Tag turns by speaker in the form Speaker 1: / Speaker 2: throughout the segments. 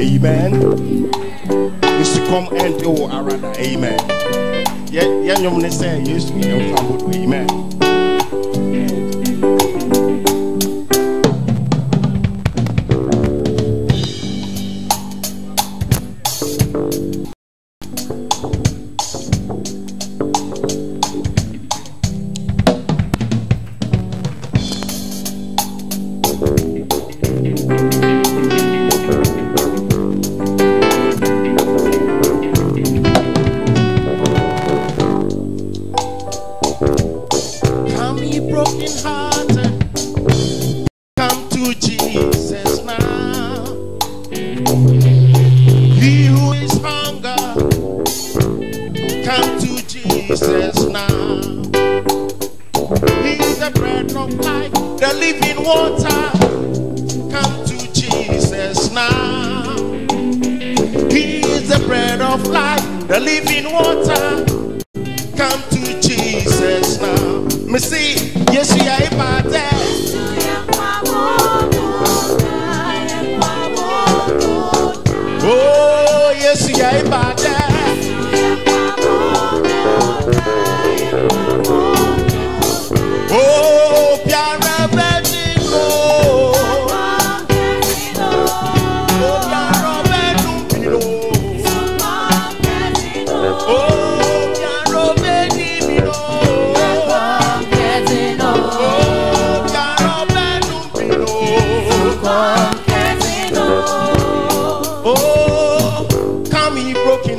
Speaker 1: Amen. Is to come and do arada. Amen. Yeah, yeah, you want to say yes, we with amen. Jesus now. He is the bread of life, the living water. Come to Jesus now. He is the bread of life, the living water. Come to Jesus now. Me see, yes, we are about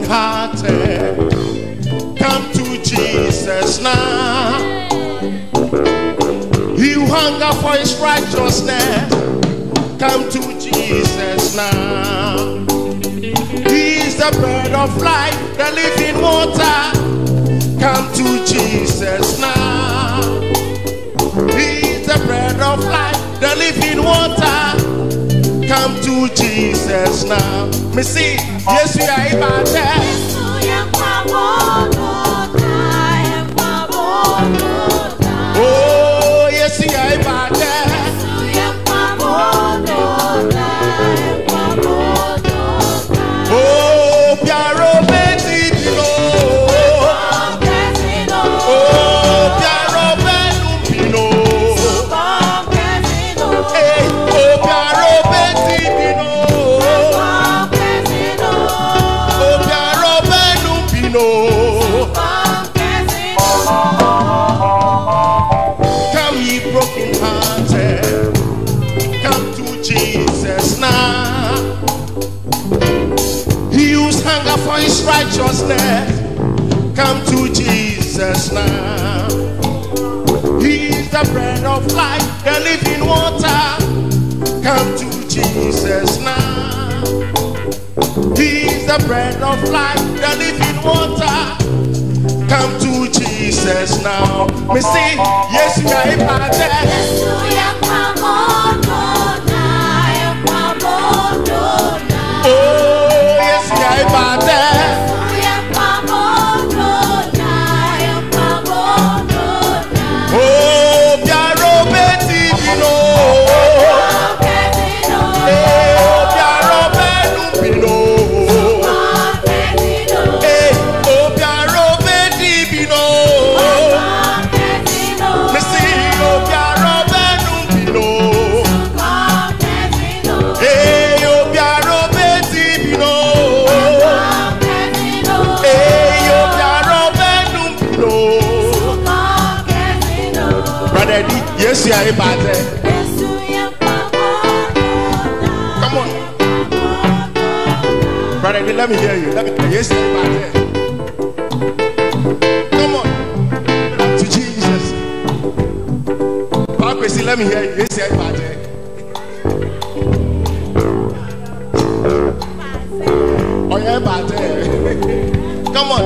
Speaker 1: hearted. Come to Jesus now. You hunger for his righteousness. Come to Jesus now. He is the bread of life, the living water. Come to Jesus now. He is the bread of life, the living water. Come to Jesus now. Me see, yes, we are about that. Bread of life, the living water. Come to Jesus now. He is the bread of life, the living water. Come to Jesus now. Me see, yes, we are about yes, you are about that. Come on. Brother D, let me hear you. Let me hear you. Yes, you are about that. Come on. To Jesus. Park Kwesi, let me hear you. Yes, you are about that. Oh, yeah, about that. Come on.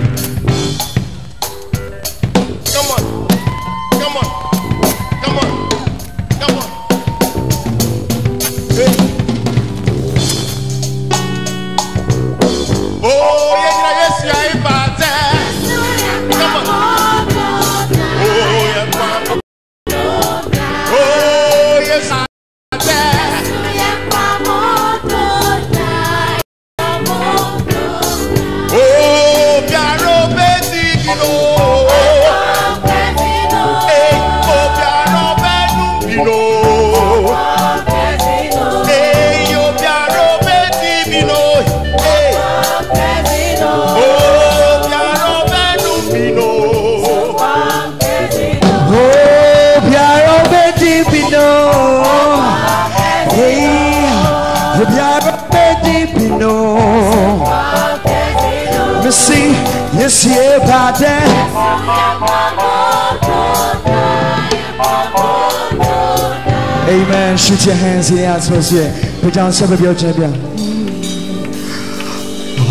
Speaker 2: Shoot your hands in the atmosphere. Put down some of your champion.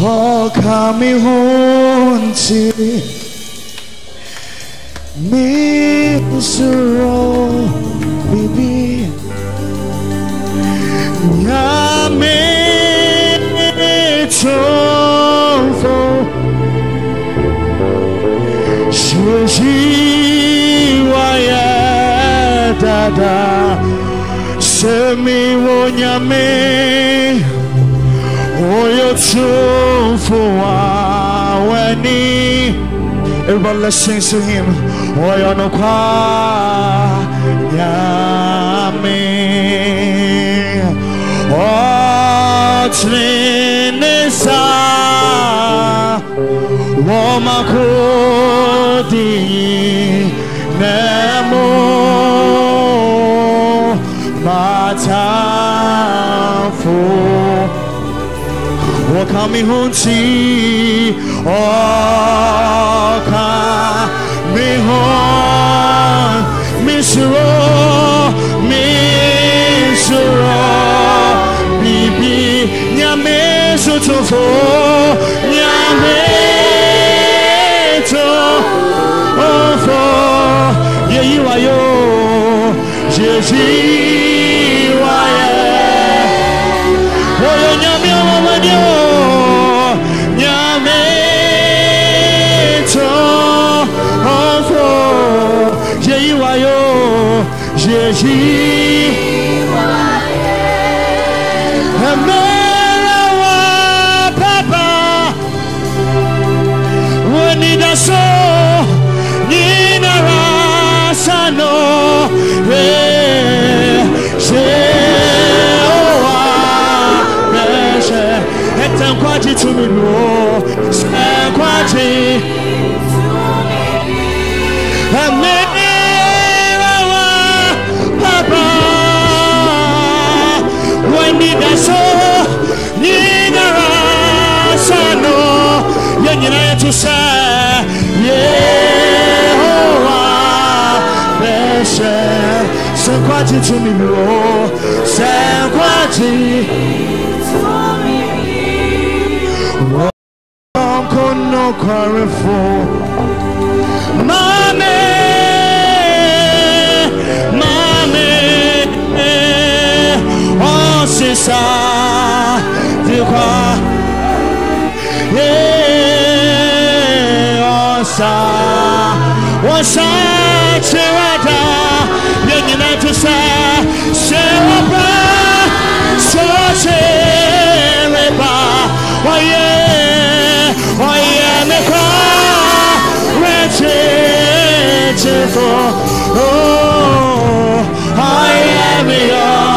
Speaker 2: Oh, coming home to me, Suro, baby. Yame, Tofo. Shishi, Waya, Dada. Semi, Wonyame. Oyo Tofo, Weni. Everybody, let's sing to him. Oyo no kwa 丈夫，我靠命红旗，我靠红，命是我，命是，比比娘没说祝福，娘没做，哦佛，也意外有，也惊。Nyame Oh sisa Dikwa Yeah Osa Osa Chirada Yenyina to sa Sherapa So Chirapa Oh yeah Oh yeah Me kwa Rechifo Oh I am your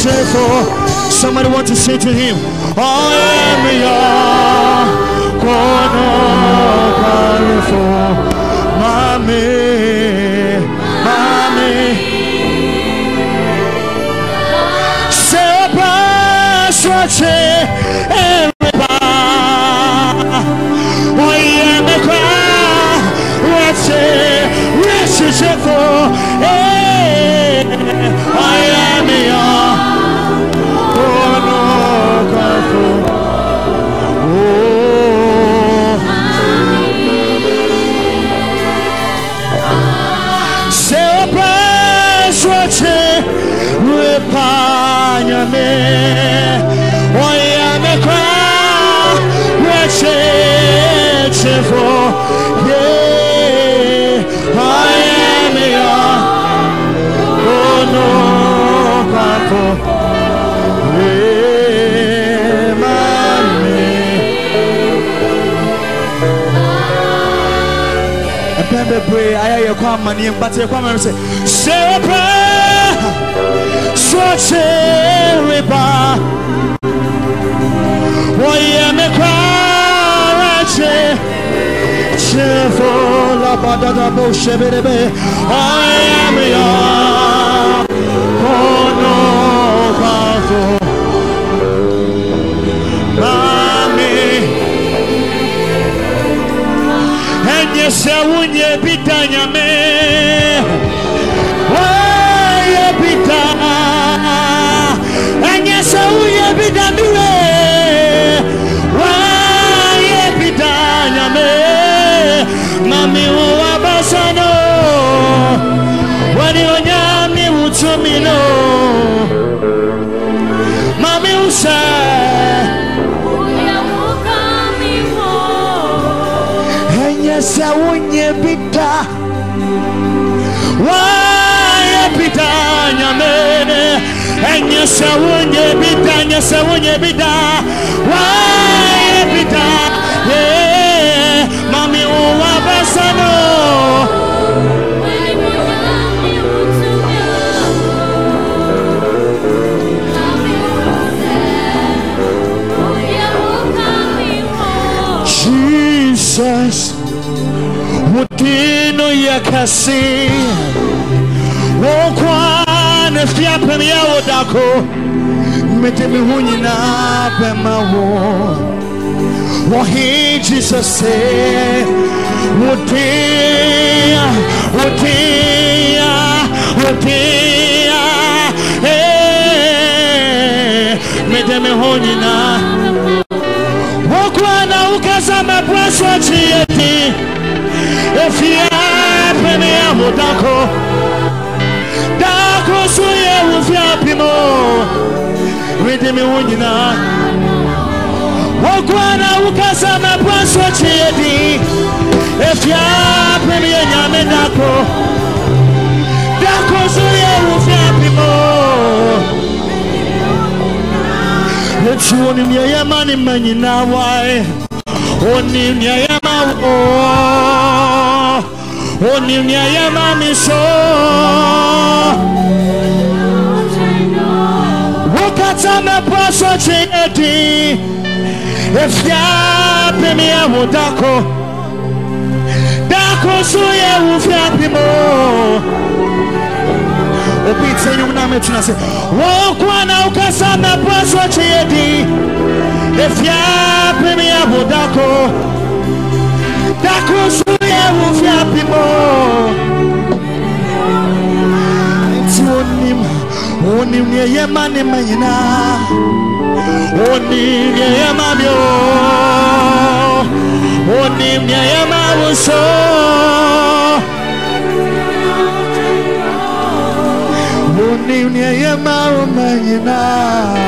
Speaker 2: Rechifo Somebody want to say to him, I am your kono kalifo, bebree ayɛ yɛ kɔ amanneɛ but yɛ kɔ amanneɛ sɛ sɛ ɔpɛ sɔkye reba wɔyɛ me kwara yɔ ɔno kwafo mami. Ɛnyɛ sɛ wonyɛ bi da nyame ɛnyɛ sɛ wonyɛ bi da ɛnyɛ sɛ wonyɛ bi da wɔyɛ bi da Yeah, mami wo wabasa no Jesus kɛse wo kwa ne fiapem yɛ wo dako. Mede me ho nyinaa bɛma wo wɔhe jesus se wodea wodea wodea mede me ho nyinaa wokura na. Wokasa mɛbrɛ so akyi yɛdi efia pɛne ahodako dako pimo wede me wo nyinaa wokura na wokasa mɛbrɛ so akyi yɛdi efia pɛne yɛ nyame dako dako so yɛ wo fia pimo eti onim nea yɛ ma ne ma nyinaa wae onim nea yɛ ma wo onim yɛ wokata mɛpɔ so kye adi efia pemi ɛwo dako. Dako wo fia pimo na metena sɛ wɔnkoa na wokasa mɛbrɛ so kye yɛ din ɛfia pem yɛ dako. Fia pimo onim neɛ yɛ ma ne ma nyinaa onim neɛ yɛ ma me o onim neɛ yɛ ma wo so onim neɛ yɛ ma wo ma nyinaa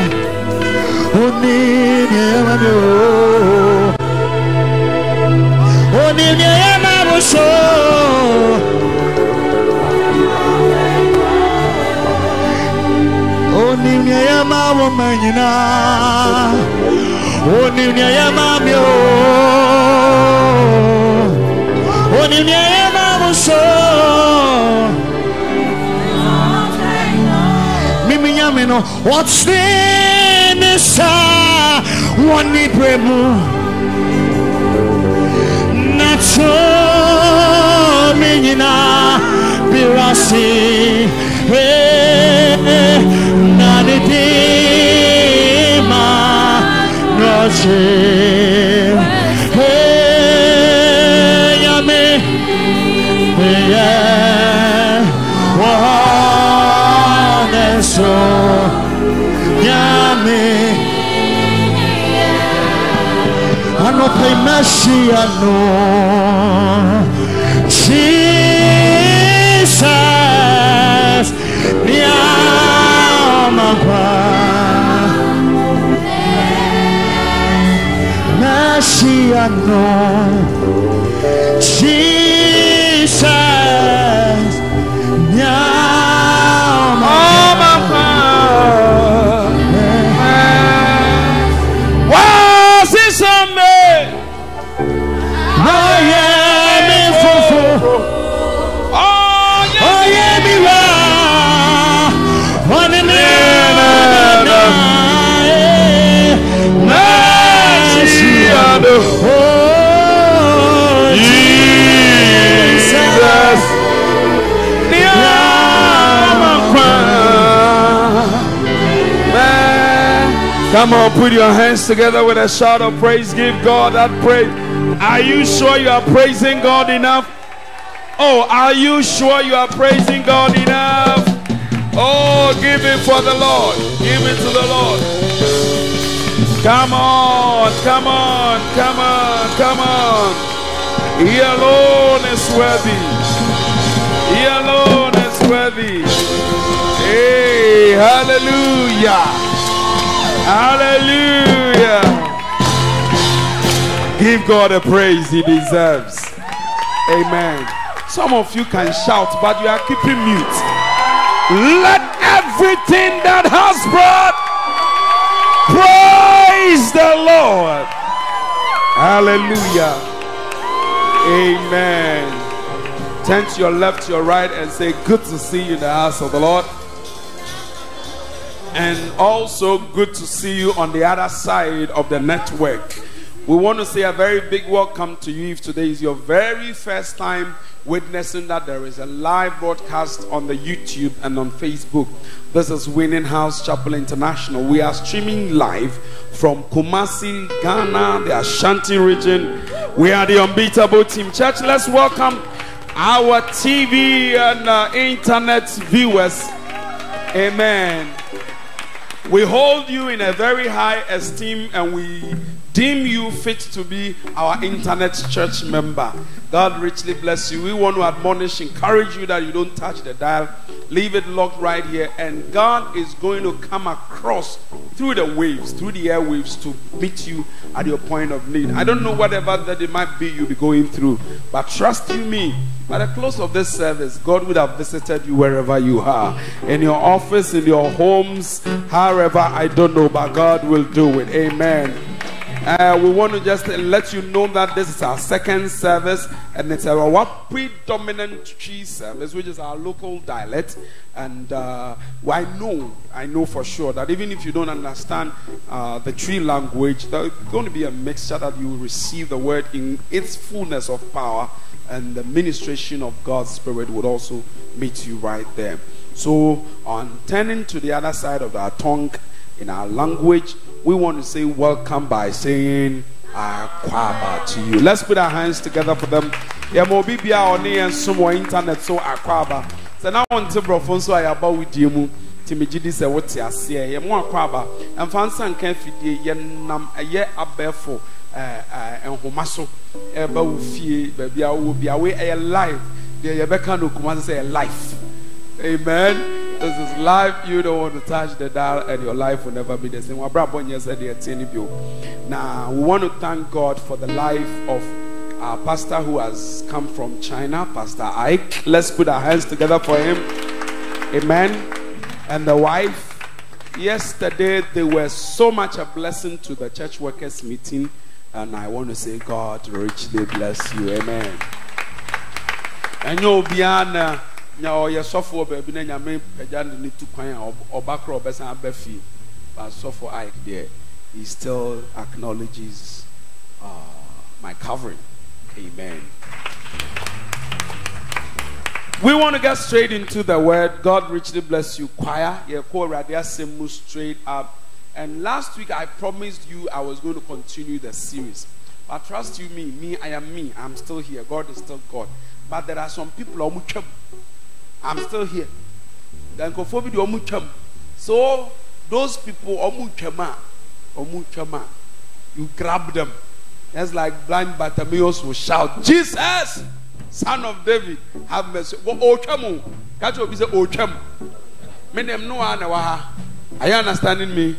Speaker 2: onim neɛ yɛ ma me o onim neɛ yɛ ma wo so neɛ yɛ ma wo ma nyinaa onim neɛ yɛ ma me o onim neɛ yɛ ma wo so mimi nyame no ɔte ne saa wɔne berɛ mu na to nɔkye nyame meyɛ wɔ ne so nyame anɔpɛ mahyia no. Jesus neamakwa mahyia no. Jesus neamakwa
Speaker 1: wasisame
Speaker 2: oh,
Speaker 3: Come on, put your hands together with a shout of praise. Give God that praise. Are you sure you are praising God enough? Oh, are you sure you are praising God enough? Oh, give it for the Lord. Give it to the Lord. Come on, come on, come on, come on. He alone is worthy. He alone is worthy. Hey, hallelujah. Hallelujah. Give God a praise he deserves. Amen. Some of you can shout, but you are keeping mute. Let everything that has breath praise the Lord. Hallelujah. Amen. Turn to your left, your right, and say, Good to see you in the house of the Lord. And also, good to see you on the other side of the network. We want to say a very big welcome to you if today is your very first time witnessing that there is a live broadcast on the YouTube and on Facebook. This is Winning House Chapel International. We are streaming live from Kumasi, Ghana, the Ashanti region. We are the unbeatable team. Church, let's welcome our TV and uh, internet viewers. Amen. We hold you in a very high esteem and we deem you fit to be our internet church member. God richly bless you. We want to admonish, encourage you that you don't touch the dial. Leave it locked right here. And God is going to come across through the waves, through the airwaves to meet you at your point of need. I don't know whatever that it might be you'll be going through, but trust you me, By the close of this service, God would have visited you wherever you are. In your office, in your homes, however, I don't know, but God will do it. Amen. Uh, we want to just let you know that this is our second service and it's our predominant Twi service, which is our local dialect. And uh, I know, I know for sure that even if you don't understand uh, the Twi language, there's going to be a mixture that you will receive the word in its fullness of power, and the ministration of God's Spirit would also meet you right there. So, on turning to the other side of our tongue in our language, we want to say welcome by saying akwaba to you. Let's put our hands together for them. Yeah, mo bibia oni and some internet so akwaba. So now on to brofon so I about with you. Timiji this what ase ye mo akwaba. And fansa nka fidie ye nam ye abefo eh eh enhoma so e ba wo fie ba bia wo bia we e live. There ye beka no kuma say life. Amen. This is life. You don't want to touch the dial, and your life will never be the same. Now, we want to thank God for the life of our pastor who has come from China, Pastor Ike. Let's put our hands together for him. Amen. And the wife. Yesterday, they were so much a blessing to the church workers meeting, and I want to say, God richly bless you. Amen. And you'll be on uh, nya ɔyɛ sɔfoɔ baabi na nyame pagya ne ne tu kwan a ɔba korɔ ɔbɛsan aba fie. But sɔfoɔ ike deɛ he still acknowledges uh, my covering. Amen. We want to get straight into the word. God richly bless you. Choir straight up. And last week i promised you i was going to continue the series. But trust you me me i am me. I'm still here. God is still god. But there are some people I'm still here. Then nkurɔfoɔ bi de ɔmo. So those people ɔmo twam a ɔmo twam a you grab them. Just like blind Bartimaeus will shout, Jesus, son of David, have mercy. Ɔtwam o. Kakyɛ obi sɛ ɔtwam. Me dem no. Are you understanding me?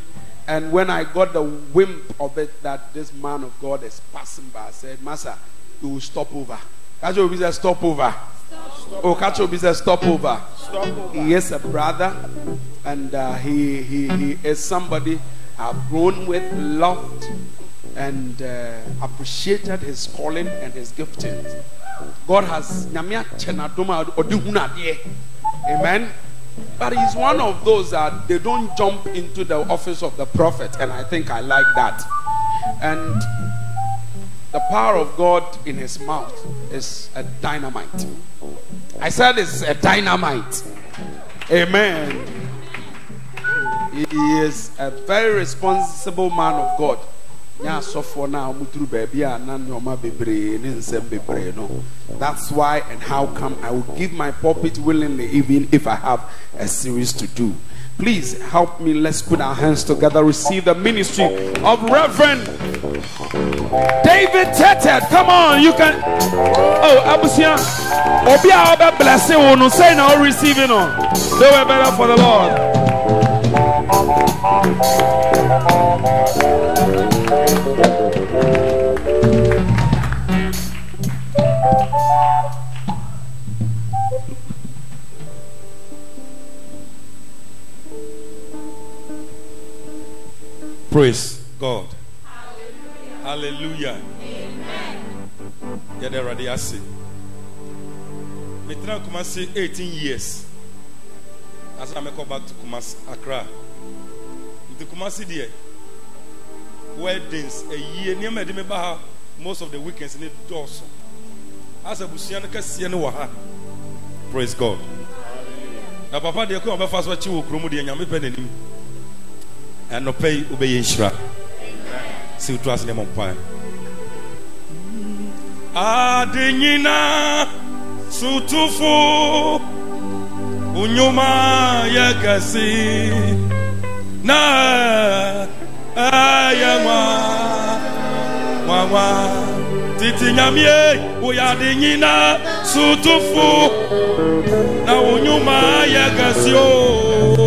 Speaker 3: And when I got the whim of it that this man of God is passing by, I said, Master, you will stop over. Kakyɛ obi sɛ stop over. Oh, Kacho is a stopover. He is a brother, and uh, he, he, he is somebody I've grown with, loved, and uh, appreciated his calling and his gifting. God has Amen. But he's one of those that they don't jump into the office of the prophet, and I think I like that. And the power of God in his mouth is a dynamite. I said it's a dynamite. Amen. He is a very responsible man of God. That's why and how come I will give my pulpit willingly even if I have a series to do. Please help me. Let's put our hands together. Receive the ministry of Reverend David Tetet. Come on, you can. Oh, Abusia. Obi a ọbẹ blessing wo no say na o receiving no. Do it better for the Lord.
Speaker 4: Praise God. Hallelujah. Yɛde Awurade ase. Metena Kumasi 18 years. Asa mekɔ back to Kumasi Accra. Nti Kumasi deɛ weddings ɛyie nneɛma yɛde me ba ha most of the weekends ne dɔɔso. Asa busua no kɛseɛ no wɔ. Praise God. Na papa deɛ kɔn a ɔbɛfa so akyi wɔ kurom deɛ nyame pɛ. Ɛnɔpɛ yi wobɛyɛ nhyira. Si wotu ase ne mɔ mpae. ade nyina sotufo onyoma yɛ kɛse na nwa nwanwa titi nyamie woyɛ ade nyina sotufo na onyoma yɛ kɛse o oh.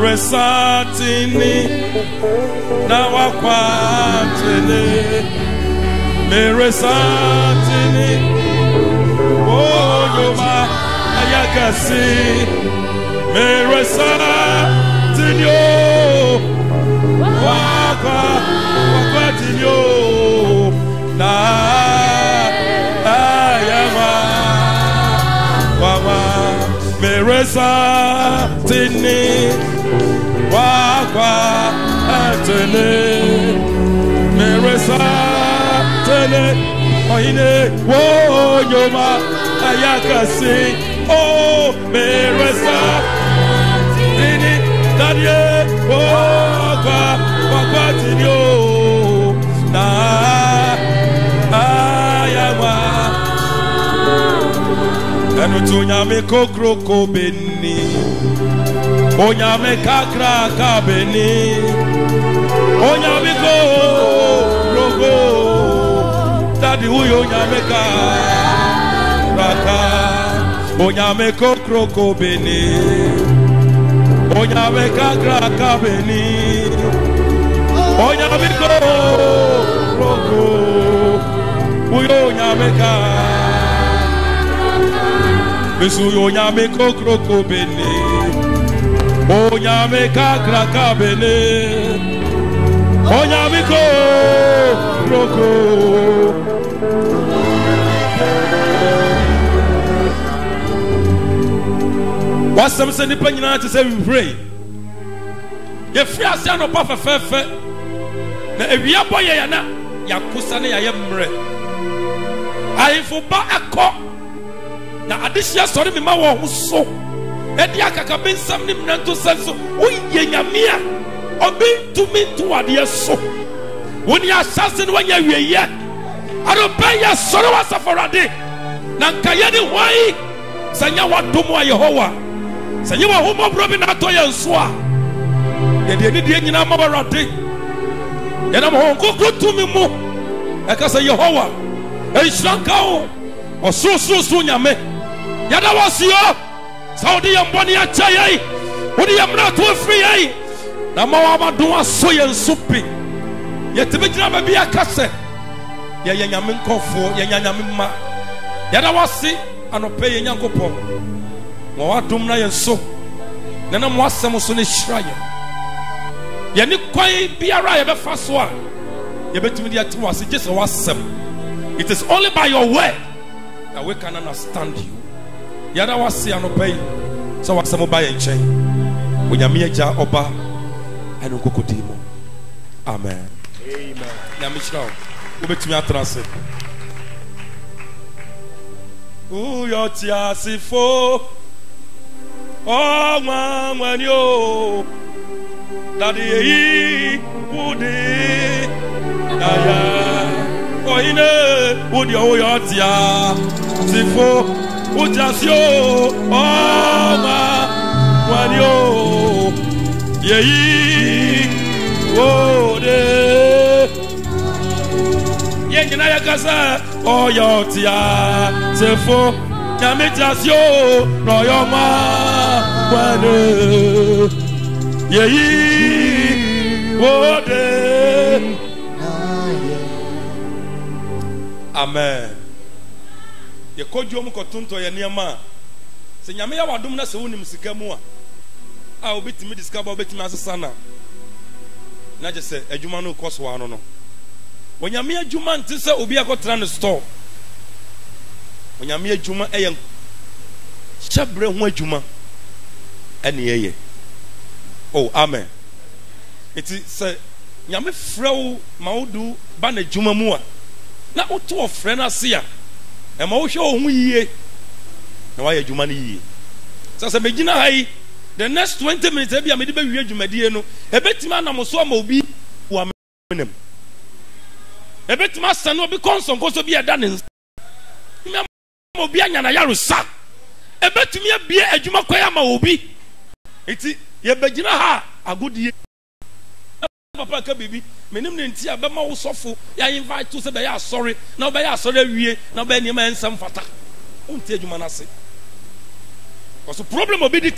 Speaker 4: Mere satini na wakwatene. Mere satini onyoma ayakasi mere satini o wakwa wakwatini o na wawa mere satini wakwa atene mere satini oyine wonyoma ayakasi o mere satini daniel wakwa wakwa tini o na ẹnu tí onyame kokroko beni. Onyame kakraka beni. Onyame kokroko dadi wuyi onyame kakraka onyame kokroko beni. Onyame kakraka beni. Onyame kokroko wuyi onyame kakraka. Besu onyame kokroko bene Onyame kakraka bene Onyame kokroko Wasɛm sɛ nipa nyinaa te sɛ wihwere yɛfiri ase anɔpa fɛfɛɛfɛ na awia bɔ yɛ yɛ na yɛakosa ne yɛayɛ mmerɛ ahemfo ba ɛkɔ na adehyia sɔre mi ma wɔn ho so. Ɛdi akakabe nsɛm ne mìíràn to sɛ so. Woyɛ nyame a ɔbi ntumi nto adeɛ so. Wɔn ni ahyase no wɔnyɛ wieyɛ adopɛ yɛ sɔre wɔ asafɔrade na nka yɛ ne hwan? Yi sɛ nyɛ wadom a yehowa sɛ nyɛ wɔ ahomɔborɔ bi na atɔ yɛn so a yɛde ani deɛ nyinaa ma wɔrade yɛnam hɔn kokoro tumi mu. Ɛka sɛ yehowa ɛnhyira nka wo. Ɔsorosoroso nyame yɛda wɔ o sɛ wode yɛ mbɔne akyɛ yɛi wode yɛ mmara to afiri yɛi na ma wɔamadom asɔ yɛn so pe yɛtumi gyina baabi aka sɛ yɛyɛ nyame nkɔfoɔ yɛnya nyame mma ma wɔadom na yɛn so na na mo asɛm so no hyira yɛn yɛne kwan biara a yɛbɛfa so a yɛbɛtumi de ate wɔ it is only by your word that we can understand you yɛda wase anɔpa yi sɛ wasɛm ba yɛ nkyɛn onyame agya ɔba ɛne nkokɔdii mu amen. Nyame hyira wo wobɛtumi atena ase woyɛ ɔteasefo ɔnwanwani o. Dade yeyi wode yaya ɔyine wodeɛ woyɛ ɔteasefo wotease o ɔnwanwani o. Yeyi wode yɛn nyinaa yɛ kasa ɔyɛ ɔtea sefo nyame tease o na ɔyɛ ɔma wane yɛyi wode amen yɛkɔ dwom kɔtontɔ yɛ nneɛma a sɛ nyame yɛ wadom na sɛ wonim sika mu a a wobɛtumi de sika ba wobɛtumi asesa na na kyɛ sɛ adwuma no kɔ so ano no. Onyame adwuma nte sɛ obi akɔtena ne store. Onyame adwuma ɛyɛ hyɛbrɛ ho adwuma ɛne ɛyɛ. Oh amen. Nti sɛ nyame frɛ wo ma wodu ba n'adwuma mu a na woto ɔfrɛ no ase a ɛma wohwɛ wo ho yie na woayɛ adwuma no yie sɛ sɛ megyina ha yi the next 20 minutes ebi a mede bɛwie dwumadie no ɛbɛtumi anam so ama obi wɔ amenam ɛbɛtumi asa no obi kɔnsɔnkɔsɔ bi ɛda ne nsa. Ama obi anya na yaresa ɛbɛtumi abie adwuma kwan ama obi. Eti yɛbɛgyina ha agodie papa ka biribi menim ne nti a bɛma wo sɔfo yɛayimfa to sɛ bɛyɛ asɔre na wobɛyɛ asɔre awie na wobɛyɛ nneɛma ɛnsɛm fata wonti adwuma no ase. Ɔso problem obi de